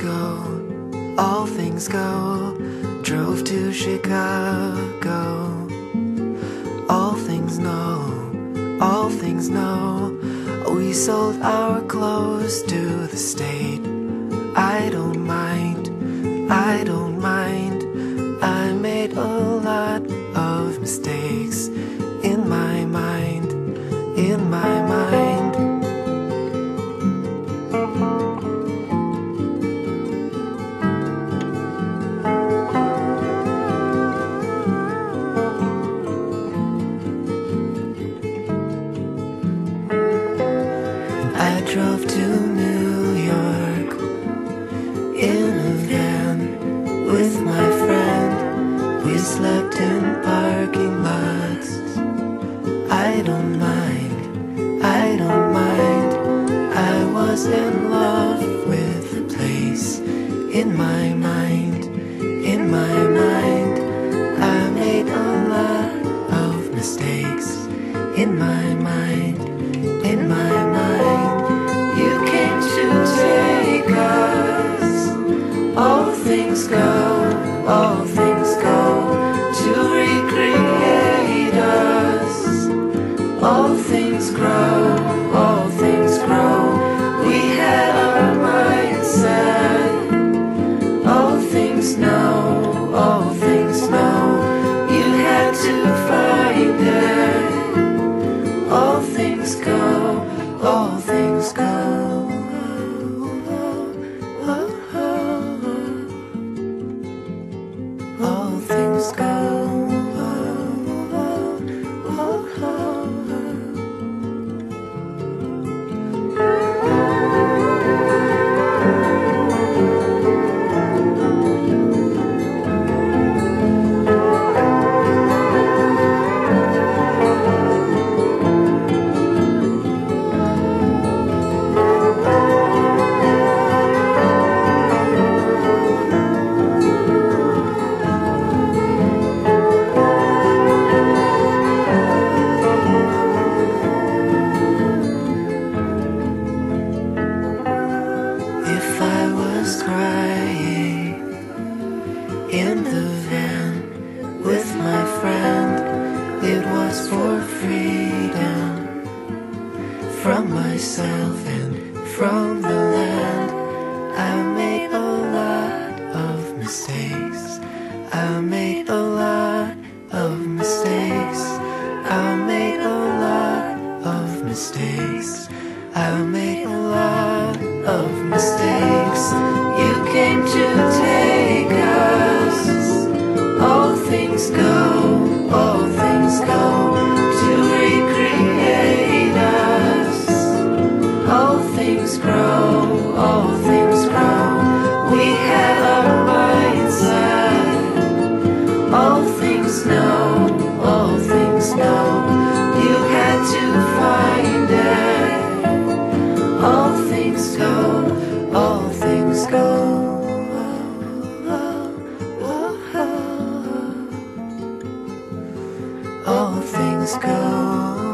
go, all things go. Drove to Chicago. All things know, all know. We sold our clothes to the state. I don't mind, I don't mind. I made a lot of mistakes drove to New York in a van with my friend. We slept in parking lots. I don't mind, I don't mind. I was in love with the place in my mind, in my mind. I made a lot of mistakes in my mind, All things grow, myself and from the land. I made a lot of mistakes. I made a lot of mistakes. I made a lot of mistakes. I made a lot of mistakes. You came to take us. All things go, things grow, all things grow. We have our mindset. All things know, all things know. You had to find it. All things go, all things go. All things go.